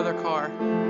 another car.